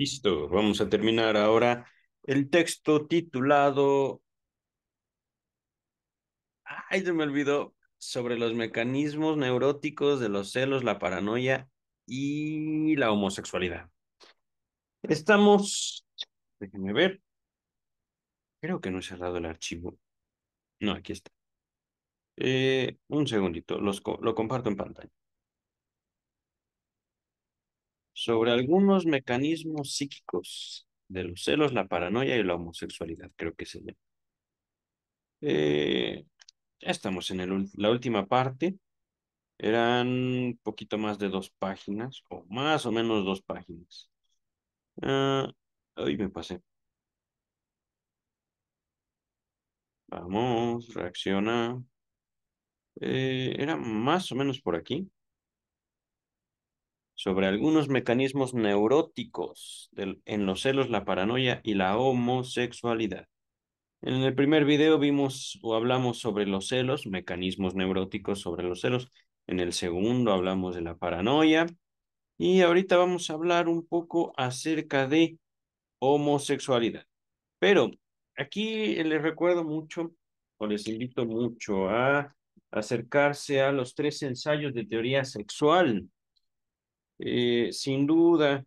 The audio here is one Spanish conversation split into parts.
Listo, vamos a terminar ahora el texto titulado... Ay, se me olvidó sobre los mecanismos neuróticos de los celos, la paranoia y la homosexualidad. Estamos, déjenme ver, creo que no he cerrado el archivo. No, aquí está. Eh, un segundito, lo comparto en pantalla. Sobre algunos mecanismos psíquicos de los celos, la paranoia y la homosexualidad, creo que se llama. Eh, ya estamos en la última parte. Eran un poquito más de dos páginas, o más o menos dos páginas. Ah, ahí me pasé. Vamos, reacciona. Eh, era más o menos por aquí. Sobre algunos mecanismos neuróticos en los celos, la paranoia y la homosexualidad. En el primer video vimos o hablamos sobre los celos, mecanismos neuróticos sobre los celos. En el segundo hablamos de la paranoia. Y ahorita vamos a hablar un poco acerca de homosexualidad. Pero aquí les recuerdo mucho, o les invito mucho a acercarse a los tres ensayos de teoría sexual. Eh, sin duda,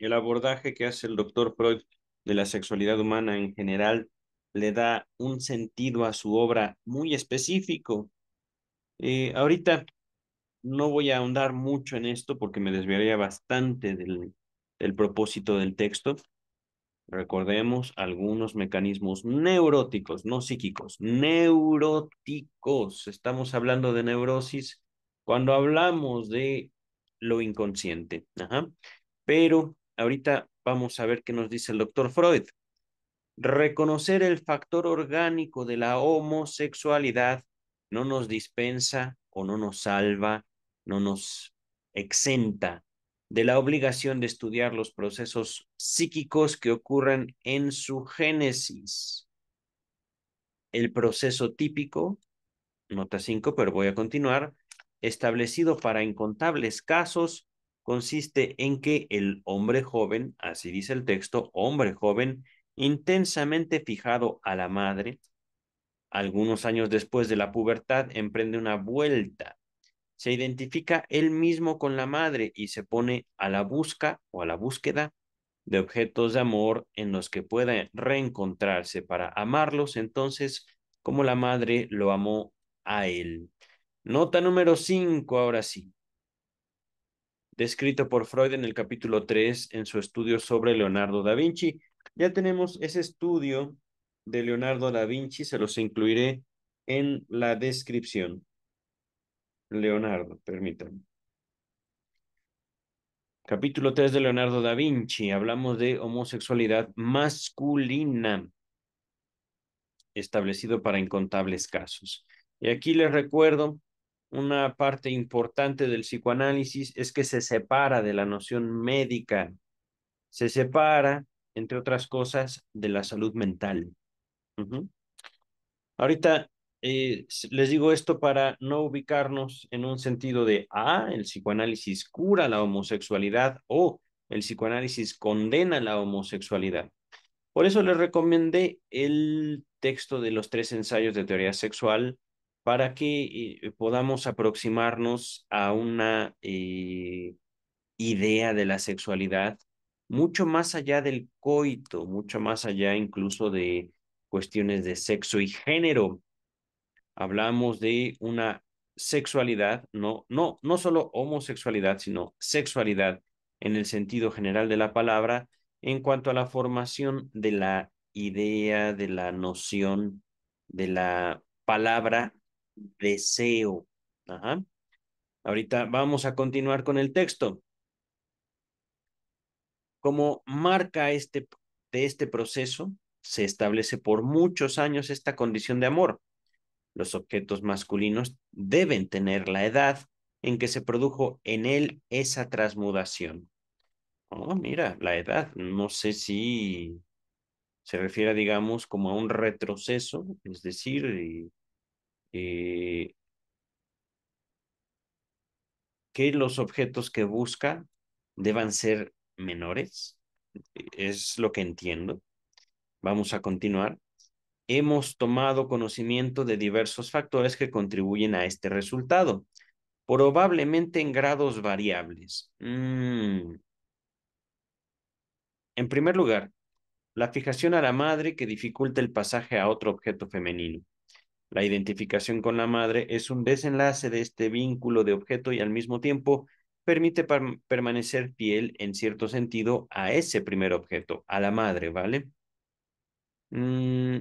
el abordaje que hace el doctor Freud de la sexualidad humana en general le da un sentido a su obra muy específico. Eh, ahorita no voy a ahondar mucho en esto porque me desviaría bastante del, del propósito del texto. Recordemos algunos mecanismos neuróticos, no psíquicos, neuróticos. Estamos hablando de neurosis cuando hablamos de lo inconsciente. Ajá. Pero ahorita vamos a ver qué nos dice el doctor Freud. Reconocer el factor orgánico de la homosexualidad no nos dispensa o no nos salva, no nos exenta de la obligación de estudiar los procesos psíquicos que ocurren en su génesis. El proceso típico, nota 5, pero voy a continuar, establecido para incontables casos, consiste en que el hombre joven, así dice el texto, hombre joven, intensamente fijado a la madre, algunos años después de la pubertad, emprende una vuelta. Se identifica él mismo con la madre y se pone a la busca o a la búsqueda de objetos de amor en los que pueda reencontrarse para amarlos entonces como la madre lo amó a él. Nota número 5, ahora sí descrito por Freud en el capítulo 3 en su estudio sobre Leonardo da Vinci. Ya tenemos ese estudio de Leonardo da Vinci, se los incluiré en la descripción. Leonardo, permítanme. Capítulo 3 de Leonardo da Vinci. Hablamos de homosexualidad masculina, establecido para incontables casos. Y aquí les recuerdo una parte importante del psicoanálisis es que se separa de la noción médica, se separa, entre otras cosas, de la salud mental. Ahorita eh, les digo esto para no ubicarnos en un sentido de, ah, el psicoanálisis cura la homosexualidad o el psicoanálisis condena la homosexualidad. Por eso les recomendé el texto de los tres ensayos de teoría sexual para que eh, podamos aproximarnos a una eh, idea de la sexualidad mucho más allá del coito, mucho más allá incluso de cuestiones de sexo y género. Hablamos de una sexualidad, no, no, no solo homosexualidad, sino sexualidad en el sentido general de la palabra, en cuanto a la formación de la idea, de la noción, de la palabra deseo. Ajá. Ahorita vamos a continuar con el texto. Como marca este, de este proceso, se establece por muchos años esta condición de amor. Los objetos masculinos deben tener la edad en que se produjo en él esa transmudación. Oh, mira, la edad, no sé si se refiere, digamos, como a un retroceso, es decir, eh, que los objetos que busca deban ser menores. Es lo que entiendo. Vamos a continuar. Hemos tomado conocimiento de diversos factores que contribuyen a este resultado, probablemente en grados variables. Mm. En primer lugar, la fijación a la madre que dificulta el pasaje a otro objeto femenino. La identificación con la madre es un desenlace de este vínculo de objeto y al mismo tiempo permite permanecer fiel en cierto sentido a ese primer objeto, a la madre, ¿vale? Mm.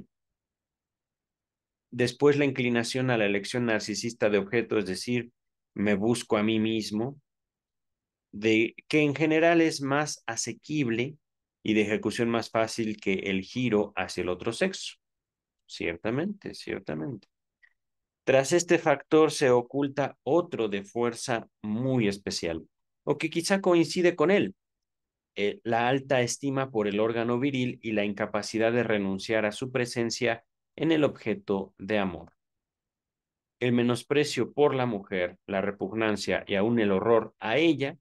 Después la inclinación a la elección narcisista de objeto, es decir, me busco a mí mismo, de que en general es más asequible y de ejecución más fácil que el giro hacia el otro sexo. Ciertamente, ciertamente. Tras este factor se oculta otro de fuerza muy especial, o que quizá coincide con él, eh, la alta estima por el órgano viril y la incapacidad de renunciar a su presencia en el objeto de amor. El menosprecio por la mujer, la repugnancia y aún el horror a ella,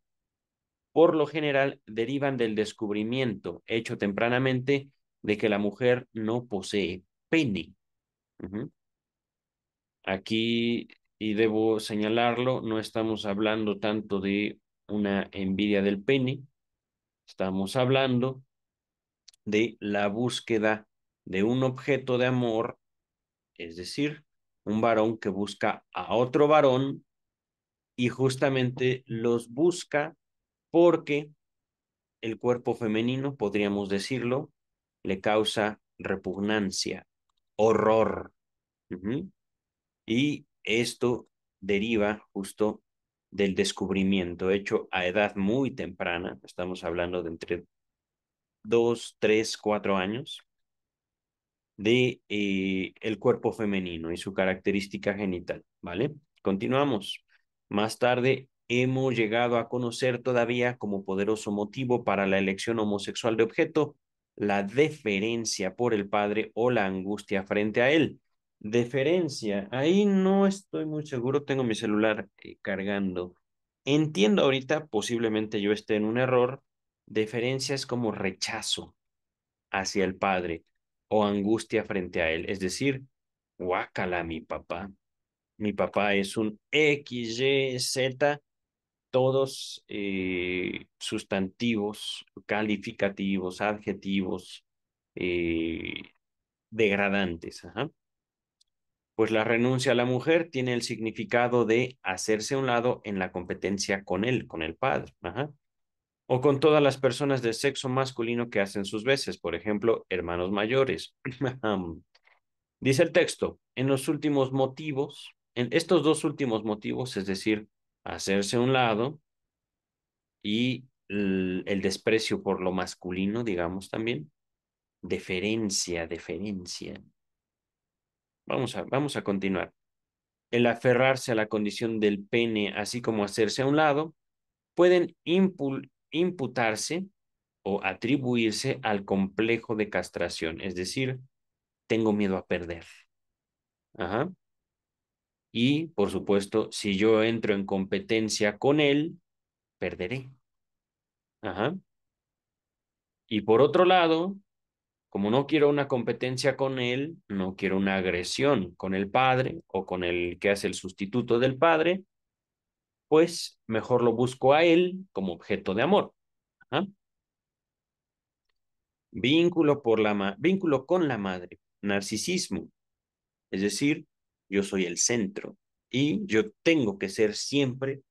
por lo general derivan del descubrimiento hecho tempranamente de que la mujer no posee pene. Aquí, y debo señalarlo, no estamos hablando tanto de una envidia del pene, estamos hablando de la búsqueda de un objeto de amor, es decir, un varón que busca a otro varón y justamente los busca porque el cuerpo femenino, podríamos decirlo, le causa repugnancia, horror. Y esto deriva justo del descubrimiento hecho a edad muy temprana, estamos hablando de entre dos, tres, cuatro años, de eh, el cuerpo femenino y su característica genital, ¿vale? Continuamos. Más tarde hemos llegado a conocer todavía como poderoso motivo para la elección homosexual de objeto la deferencia por el padre o la angustia frente a él. Deferencia, ahí no estoy muy seguro, tengo mi celular eh, cargando. Entiendo ahorita, posiblemente yo esté en un error, deferencia es como rechazo hacia el padre o angustia frente a él, es decir, guácala mi papá. Mi papá es un X, Y, Z, todos eh, sustantivos, calificativos, adjetivos, eh, degradantes. Pues la renuncia a la mujer tiene el significado de hacerse a un lado en la competencia con él, con el padre. O con todas las personas de sexo masculino que hacen sus veces, por ejemplo, hermanos mayores. Dice el texto, en los últimos motivos, en estos dos últimos motivos, es decir, hacerse a un lado y el, desprecio por lo masculino, digamos también, deferencia, deferencia. Vamos a, vamos a continuar. El aferrarse a la condición del pene, así como hacerse a un lado, pueden imputarse o atribuirse al complejo de castración, es decir, tengo miedo a perder. Ajá. Y, por supuesto, si yo entro en competencia con él, perderé. Ajá. Y por otro lado, como no quiero una competencia con él, no quiero una agresión con el padre o con el que hace el sustituto del padre, pues mejor lo busco a él como objeto de amor. Ajá. Vínculo, por la vínculo con la madre, narcisismo, es decir, yo soy el centro y yo tengo que ser siempre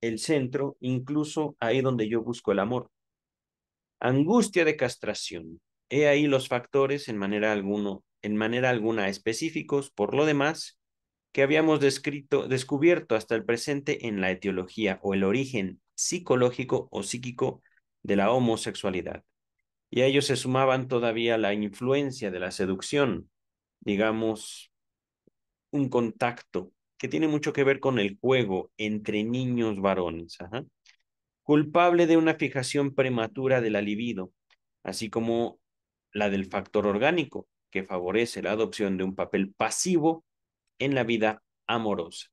el centro, incluso ahí donde yo busco el amor. Angustia de castración. He ahí los factores en manera, alguno, en manera alguna específicos, por lo demás, que habíamos descrito, descubierto hasta el presente en la etiología o el origen psicológico o psíquico de la homosexualidad. Y a ellos se sumaban todavía la influencia de la seducción, digamos, un contacto que tiene mucho que ver con el juego entre niños varones. Culpable de una fijación prematura de la libido, así como la del factor orgánico, que favorece la adopción de un papel pasivo en la vida amorosa.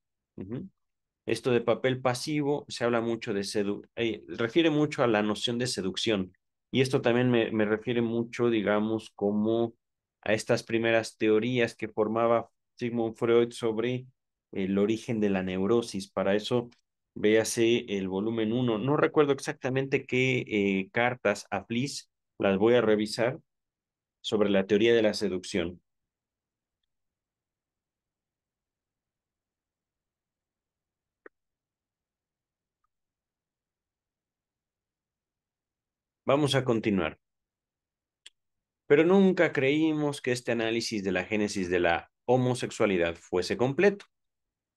Esto de papel pasivo se habla mucho de sedu eh, refiere mucho a la noción de seducción. Y esto también me, me refiere mucho, digamos, como a estas primeras teorías que formaba Sigmund Freud sobre el origen de la neurosis. Para eso, véase el volumen 1. No recuerdo exactamente qué eh, cartas a Fliss, las voy a revisar, sobre la teoría de la seducción. Vamos a continuar. Pero nunca creímos que este análisis de la génesis de la homosexualidad fuese completo.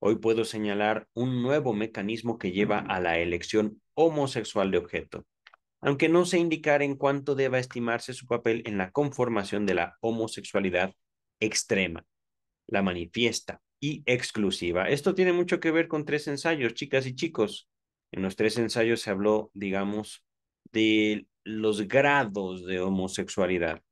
Hoy puedo señalar un nuevo mecanismo que lleva a la elección homosexual de objeto, aunque no se indicar en cuánto deba estimarse su papel en la conformación de la homosexualidad extrema, la manifiesta y exclusiva. Esto tiene mucho que ver con tres ensayos, chicas y chicos. En los tres ensayos se habló, digamos, de los grados de homosexualidad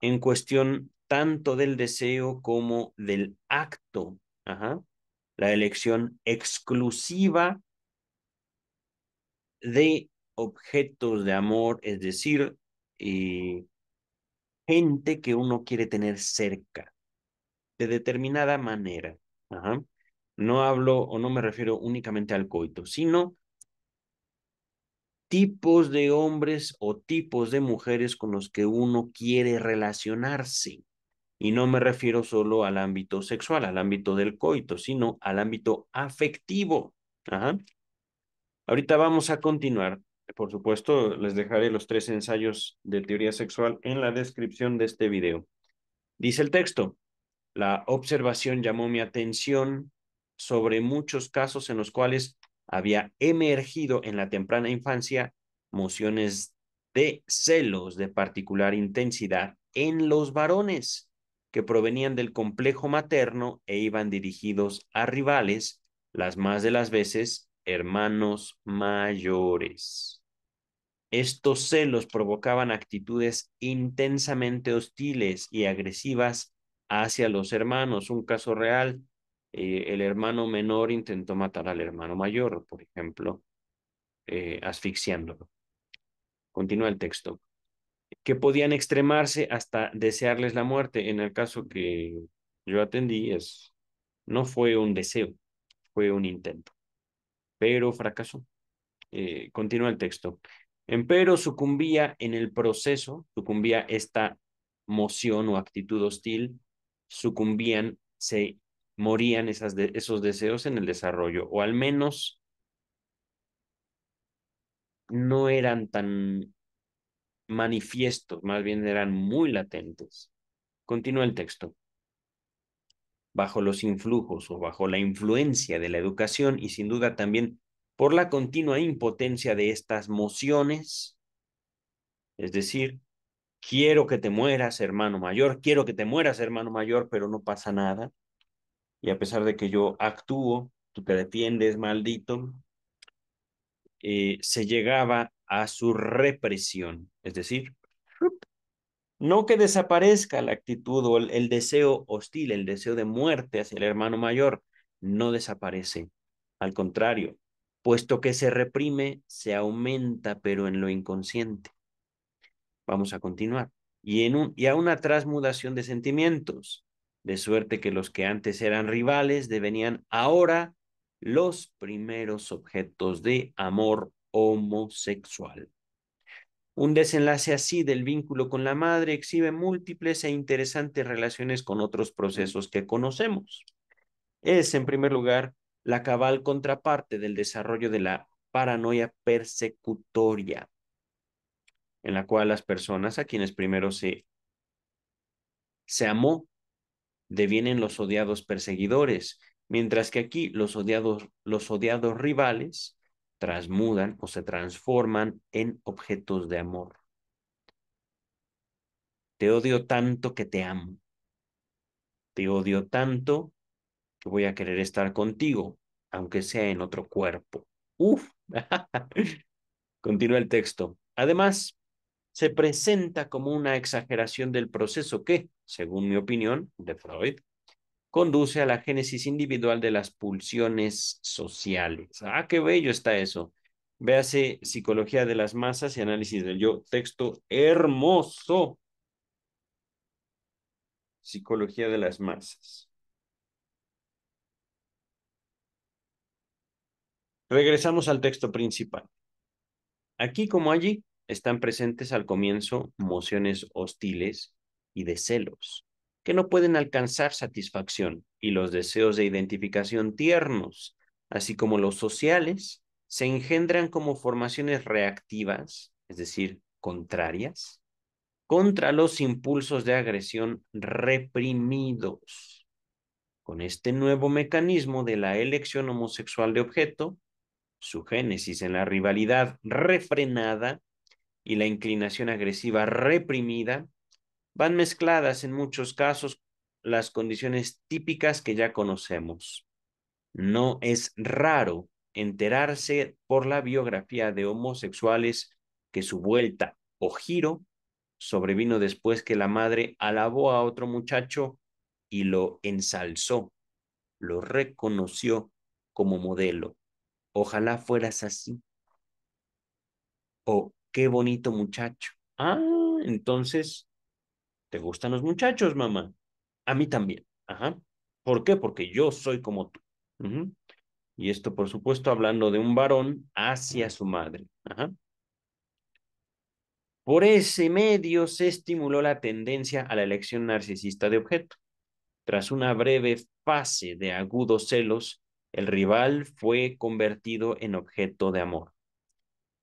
en cuestión tanto del deseo como del acto. La elección exclusiva de objetos de amor, es decir, eh, gente que uno quiere tener cerca, de determinada manera. No hablo o no me refiero únicamente al coito, sino tipos de hombres o tipos de mujeres con los que uno quiere relacionarse. Y no me refiero solo al ámbito sexual, al ámbito del coito, sino al ámbito afectivo. Ajá. Ahorita vamos a continuar. Por supuesto, les dejaré los tres ensayos de teoría sexual en la descripción de este video. Dice el texto, la observación llamó mi atención sobre muchos casos en los cuales había emergido en la temprana infancia mociones de celos de particular intensidad en los varones que provenían del complejo materno e iban dirigidos a rivales, las más de las veces hermanos mayores. Estos celos provocaban actitudes intensamente hostiles y agresivas hacia los hermanos. Un caso real eh, el hermano menor intentó matar al hermano mayor, por ejemplo, eh, asfixiándolo. Continúa el texto. Que podían extremarse hasta desearles la muerte. En el caso que yo atendí, es, no fue un deseo, fue un intento, pero fracasó. Eh, continúa el texto. Empero sucumbía en el proceso, sucumbía esta moción o actitud hostil, sucumbían, se morían esas esos deseos en el desarrollo, o al menos no eran tan manifiestos, más bien eran muy latentes. Continúa el texto. Bajo los influjos o bajo la influencia de la educación y sin duda también por la continua impotencia de estas mociones, es decir, quiero que te mueras, hermano mayor, quiero que te mueras, hermano mayor, pero no pasa nada, y a pesar de que yo actúo, tú te defiendes, maldito, eh, se llegaba a su represión, es decir, no que desaparezca la actitud o el, deseo hostil, el deseo de muerte hacia el hermano mayor, no desaparece, al contrario, puesto que se reprime, se aumenta, pero en lo inconsciente. Vamos a continuar. Y, en un, y a una transmudación de sentimientos, de suerte que los que antes eran rivales devenían ahora los primeros objetos de amor homosexual. Un desenlace así del vínculo con la madre exhibe múltiples e interesantes relaciones con otros procesos que conocemos. Es, en primer lugar, la cabal contraparte del desarrollo de la paranoia persecutoria, en la cual las personas a quienes primero se, se amó devienen los odiados perseguidores, mientras que aquí los odiados, los odiados rivales transmudan o se transforman en objetos de amor. Te odio tanto que te amo. Te odio tanto que voy a querer estar contigo, aunque sea en otro cuerpo. Uf. Continúa el texto. Además, se presenta como una exageración del proceso que, según mi opinión, de Freud, conduce a la génesis individual de las pulsiones sociales. Ah, qué bello está eso. Véase Psicología de las Masas y Análisis del Yo. Texto hermoso. Psicología de las Masas. Regresamos al texto principal. Aquí como allí están presentes al comienzo emociones hostiles y de celos, que no pueden alcanzar satisfacción, y los deseos de identificación tiernos, así como los sociales, se engendran como formaciones reactivas, es decir, contrarias, contra los impulsos de agresión reprimidos. Con este nuevo mecanismo de la elección homosexual de objeto, su génesis en la rivalidad refrenada y la inclinación agresiva reprimida, van mezcladas en muchos casos las condiciones típicas que ya conocemos. No es raro enterarse por la biografía de homosexuales que su vuelta o giro sobrevino después que la madre alabó a otro muchacho y lo ensalzó, lo reconoció como modelo. Ojalá fueras así. O qué bonito muchacho. Ah, entonces, ¿te gustan los muchachos, mamá? A mí también. Ajá. ¿Por qué? Porque yo soy como tú. Y esto, por supuesto, hablando de un varón hacia su madre. Por ese medio se estimuló la tendencia a la elección narcisista de objeto. Tras una breve fase de agudos celos, el rival fue convertido en objeto de amor.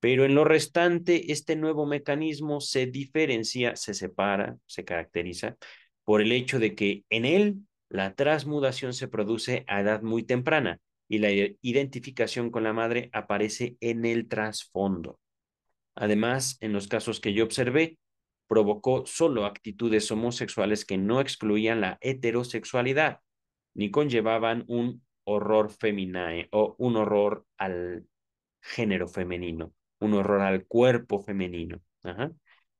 Pero en lo restante, este nuevo mecanismo se diferencia, se separa, se caracteriza por el hecho de que en él la transmudación se produce a edad muy temprana y la identificación con la madre aparece en el trasfondo. Además, en los casos que yo observé, provocó solo actitudes homosexuales que no excluían la heterosexualidad, ni conllevaban un horror feminae o un horror al género femenino, un horror al cuerpo femenino.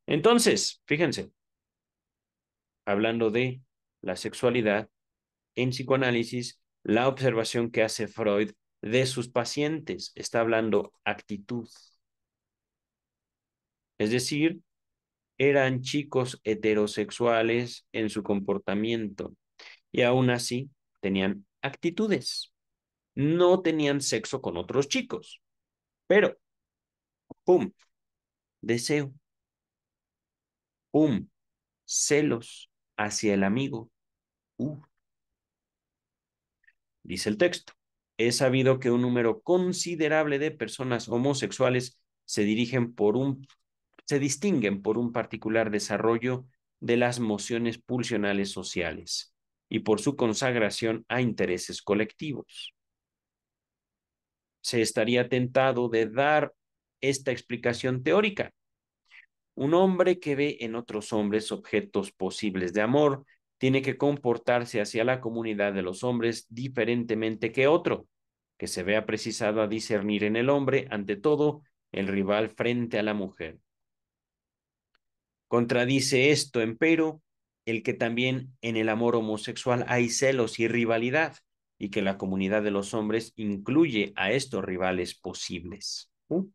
Entonces, fíjense, hablando de la sexualidad, en psicoanálisis la observación que hace Freud de sus pacientes. Está hablando actitud. Es decir, eran chicos heterosexuales en su comportamiento y aún así tenían actitudes. No tenían sexo con otros chicos, pero, ¡pum! Deseo. ¡Pum! Celos hacia el amigo. Uh, Dice el texto, es sabido que un número considerable de personas homosexuales se dirigen por un, se distinguen por un particular desarrollo de las mociones pulsionales sociales y por su consagración a intereses colectivos. Se estaría tentado de dar esta explicación teórica. Un hombre que ve en otros hombres objetos posibles de amor tiene que comportarse hacia la comunidad de los hombres diferentemente que otro, que se vea precisado a discernir en el hombre, ante todo, el rival frente a la mujer. Contradice esto, empero, el que también en el amor homosexual hay celos y rivalidad, y que la comunidad de los hombres incluye a estos rivales posibles. ¿Uh?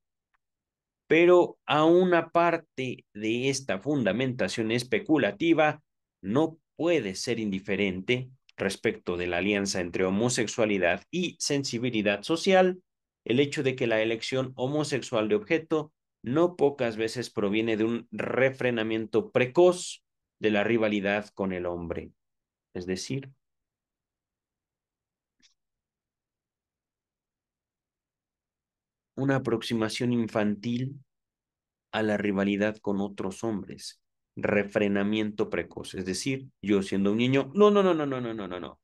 Pero a una parte de esta fundamentación especulativa, no puede ser indiferente respecto de la alianza entre homosexualidad y sensibilidad social, el hecho de que la elección homosexual de objeto no pocas veces proviene de un refrenamiento precoz de la rivalidad con el hombre. Es decir, una aproximación infantil a la rivalidad con otros hombres refrenamiento precoz, es decir, yo siendo un niño, no, no, no, no, no, no, no, no, no,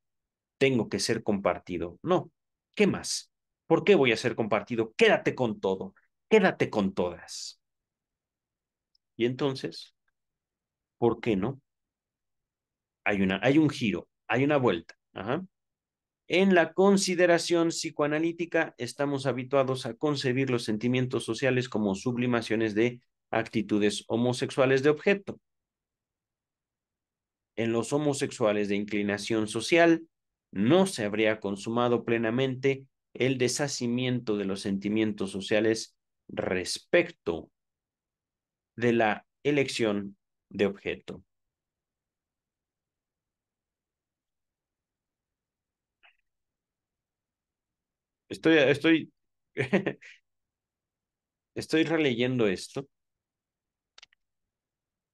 tengo que ser compartido. No, ¿qué más? ¿Por qué voy a ser compartido? Quédate con todo, quédate con todas. Y entonces, ¿por qué no? Hay, una, hay un giro, hay una vuelta. En la consideración psicoanalítica estamos habituados a concebir los sentimientos sociales como sublimaciones de actitudes homosexuales de objeto. En los homosexuales de inclinación social, no se habría consumado plenamente el deshacimiento de los sentimientos sociales respecto de la elección de objeto. Estoy, estoy, estoy releyendo esto.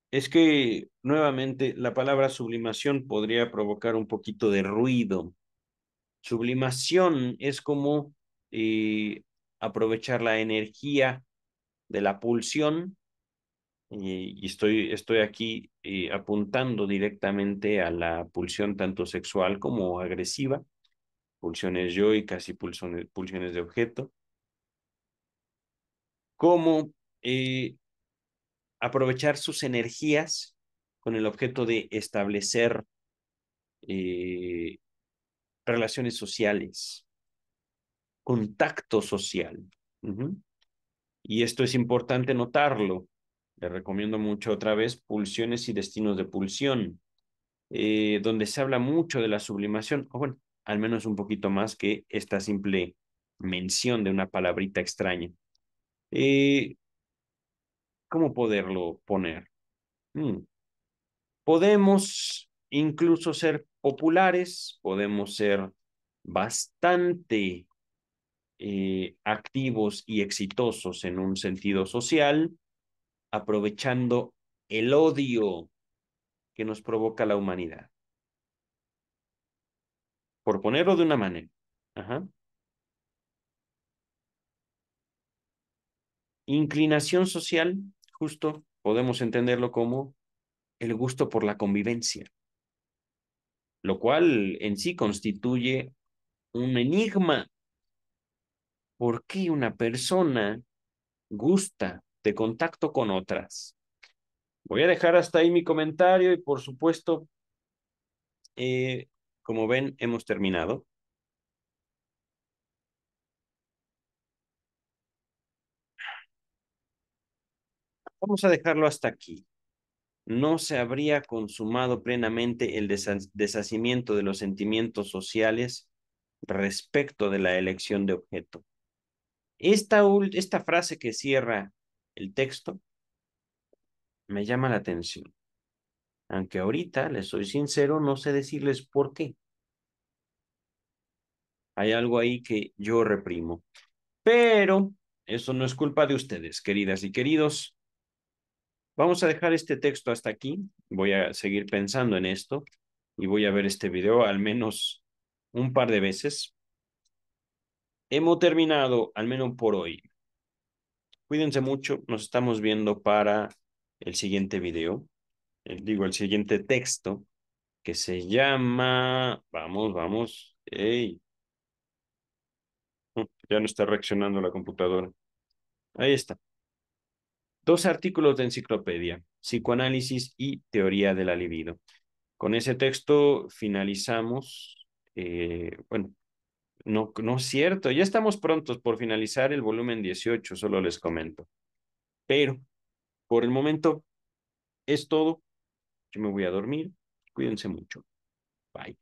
Es que nuevamente la palabra sublimación podría provocar un poquito de ruido. Sublimación es como eh, aprovechar la energía de la pulsión y, estoy, estoy aquí eh, apuntando directamente a la pulsión tanto sexual como agresiva pulsiones yoicas y pulsiones, pulsiones de objeto, cómo eh, aprovechar sus energías con el objeto de establecer eh, relaciones sociales, contacto social. Y esto es importante notarlo. Le recomiendo mucho otra vez Pulsiones y Destinos de Pulsión, eh, donde se habla mucho de la sublimación. O bueno, al menos un poquito más que esta simple mención de una palabrita extraña. Eh, ¿Cómo poderlo poner? Hmm. Podemos incluso ser populares, podemos ser bastante eh, activos y exitosos en un sentido social, aprovechando el odio que nos provoca la humanidad por ponerlo de una manera. Inclinación social, justo podemos entenderlo como el gusto por la convivencia, lo cual en sí constituye un enigma. ¿Por qué una persona gusta de contacto con otras? Voy a dejar hasta ahí mi comentario y por supuesto eh, como ven, hemos terminado. Vamos a dejarlo hasta aquí. No se habría consumado plenamente el deshacimiento de los sentimientos sociales respecto de la elección de objeto. Esta, esta frase que cierra el texto me llama la atención. Aunque ahorita, les soy sincero, no sé decirles por qué. Hay algo ahí que yo reprimo. Pero eso no es culpa de ustedes, queridas y queridos. Vamos a dejar este texto hasta aquí. Voy a seguir pensando en esto y voy a ver este video al menos un par de veces. Hemos terminado, al menos por hoy. Cuídense mucho. Nos estamos viendo para el siguiente video. Eh, digo, el siguiente texto que se llama... Vamos, vamos. Hey. Ya no está reaccionando la computadora. Ahí está. Dos artículos de enciclopedia, psicoanálisis y teoría de la libido. Con ese texto finalizamos, eh, bueno, no, no es cierto, ya estamos prontos por finalizar el volumen 18, solo les comento. Pero, por el momento, es todo. Yo me voy a dormir. Cuídense mucho. Bye.